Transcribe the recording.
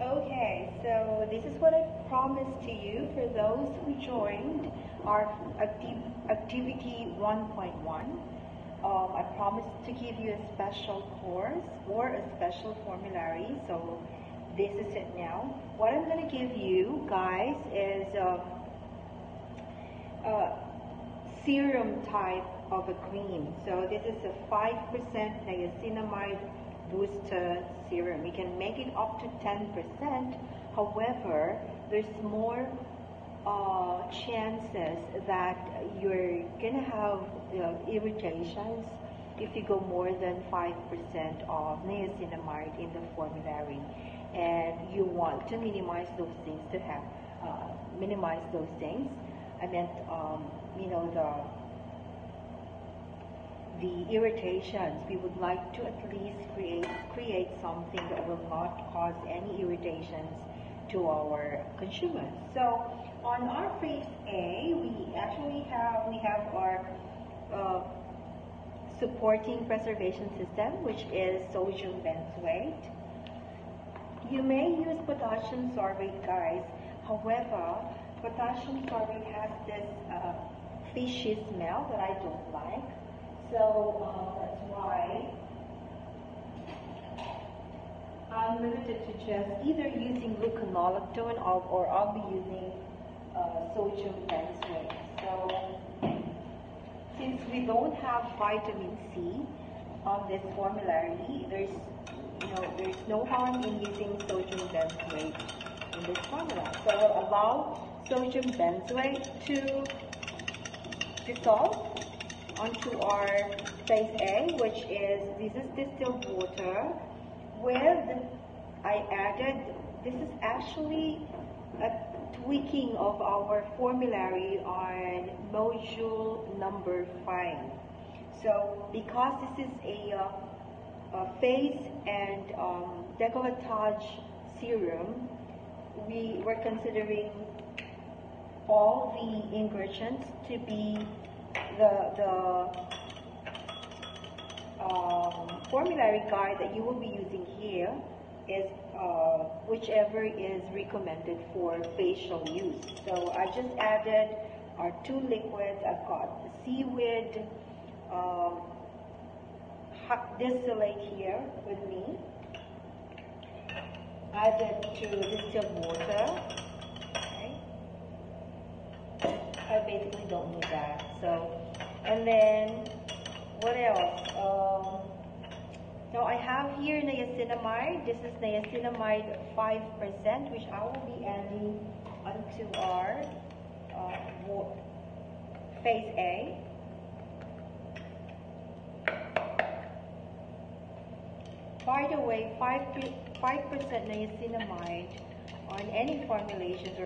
Okay, so this is what I promised to you for those who joined our acti activity 1.1. Um, I promised to give you a special course or a special formulary, so this is it now. What I'm going to give you guys is a, a serum type of a cream. So this is a 5% niacinamide booster serum. We can make it up to 10%. However, there's more uh, chances that you're gonna have uh, irritations if you go more than 5% of niacinamide in the formulary and you want to minimize those things to have uh, minimize those things I meant um, you know the the irritations, we would like to at least create, create something that will not cause any irritations to our consumers. So on our phase A, we actually have, we have our uh, supporting preservation system, which is sodium benzoate. You may use potassium sorbate, guys. However, potassium sorbate has this uh, fishy smell that I don't like. So uh, that's why I'm limited to just either using gluconolactone or, or I'll be using uh, sodium benzoate. So since we don't have vitamin C on this formulary, there's you know there's no harm in using sodium benzoate in this formula. So we'll allow sodium benzoate to dissolve onto our phase A, which is this is distilled water with I added, this is actually a tweaking of our formulary on module number 5. So because this is a, uh, a phase and um, decolletage serum, we were considering all the ingredients to be the, the um, formulary guide that you will be using here is uh, whichever is recommended for facial use. So I just added our two liquids. I've got the seaweed um, distillate here with me. Added to distilled water. Okay. I basically don't need that. So and then, what else? Um, now I have here niacinamide. This is niacinamide 5%, which I will be adding onto our uh, phase A. By the way, 5% 5 niacinamide on any formulations